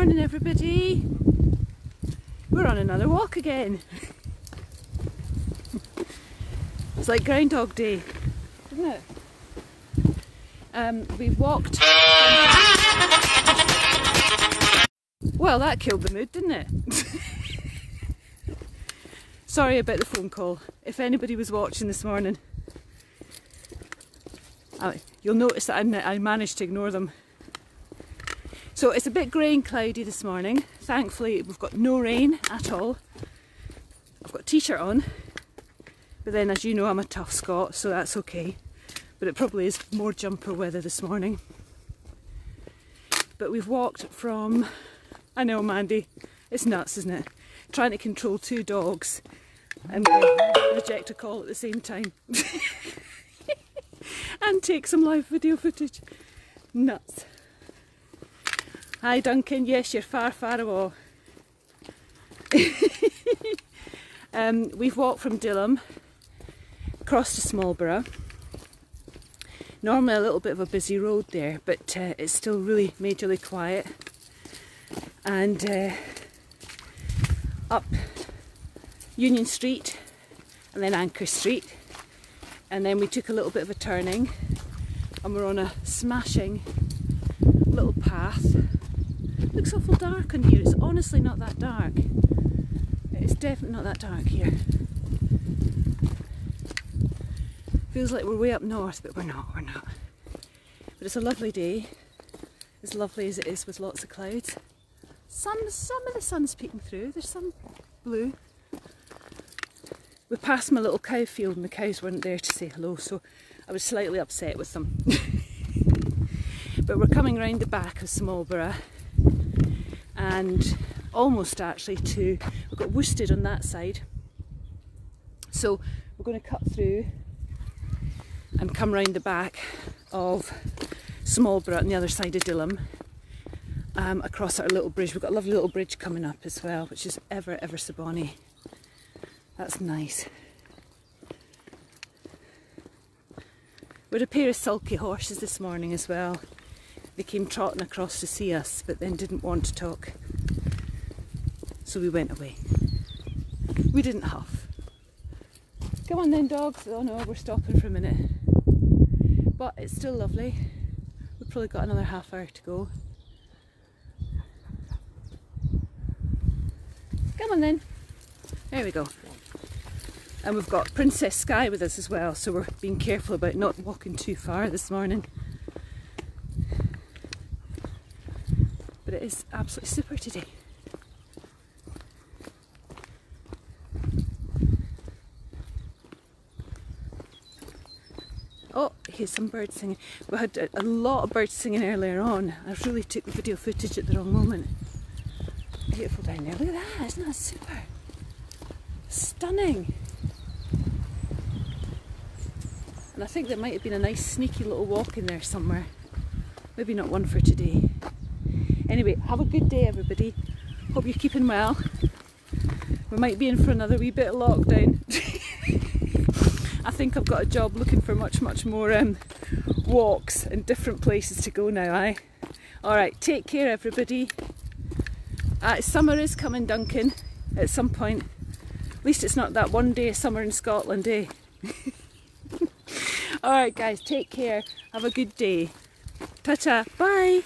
morning everybody. We're on another walk again. it's like Groundhog Day, isn't it? Um, we've walked. Well, that killed the mood, didn't it? Sorry about the phone call. If anybody was watching this morning, you'll notice that I managed to ignore them. So it's a bit grey and cloudy this morning. Thankfully, we've got no rain at all. I've got a t-shirt on, but then as you know, I'm a tough Scot, so that's okay. But it probably is more jumper weather this morning. But we've walked from, I know Mandy, it's nuts, isn't it? Trying to control two dogs and reject a call at the same time. and take some live video footage. Nuts. Hi Duncan, yes you're far far away. um, we've walked from Dilham across to Smallburgh. Normally a little bit of a busy road there but uh, it's still really majorly quiet and uh, up Union Street and then Anchor Street and then we took a little bit of a turning and we're on a smashing little path looks awful dark on here. It's honestly not that dark. It's definitely not that dark here. Feels like we're way up north, but we're not, we're not. But it's a lovely day. As lovely as it is with lots of clouds. Some, some of the sun's peeking through. There's some blue. We passed my little cow field and the cows weren't there to say hello, so I was slightly upset with them. but we're coming round the back of Smallburgh and almost actually to, we've got Worstead on that side. So we're going to cut through and come round the back of Smallburgh on the other side of Dilham um, across our little bridge. We've got a lovely little bridge coming up as well, which is ever, ever so bonny. That's nice. We had a pair of sulky horses this morning as well. They came trotting across to see us, but then didn't want to talk. So we went away. We didn't huff. Come on then, dogs. Oh no, we're stopping for a minute. But it's still lovely. We've probably got another half hour to go. Come on then. There we go. And we've got Princess Sky with us as well, so we're being careful about not walking too far this morning. But it is absolutely super today. Oh, here's some birds singing. We had a, a lot of birds singing earlier on. I really took the video footage at the wrong moment. Beautiful down there. Look at that, isn't that super? Stunning. And I think there might have been a nice sneaky little walk in there somewhere. Maybe not one for today. Anyway, have a good day everybody. Hope you're keeping well. We might be in for another wee bit of lockdown. I think I've got a job looking for much, much more um, walks and different places to go now, eh? Alright, take care everybody. Uh, summer is coming, Duncan, at some point. At least it's not that one day of summer in Scotland, eh? Alright guys, take care. Have a good day. Ta-ta. Bye.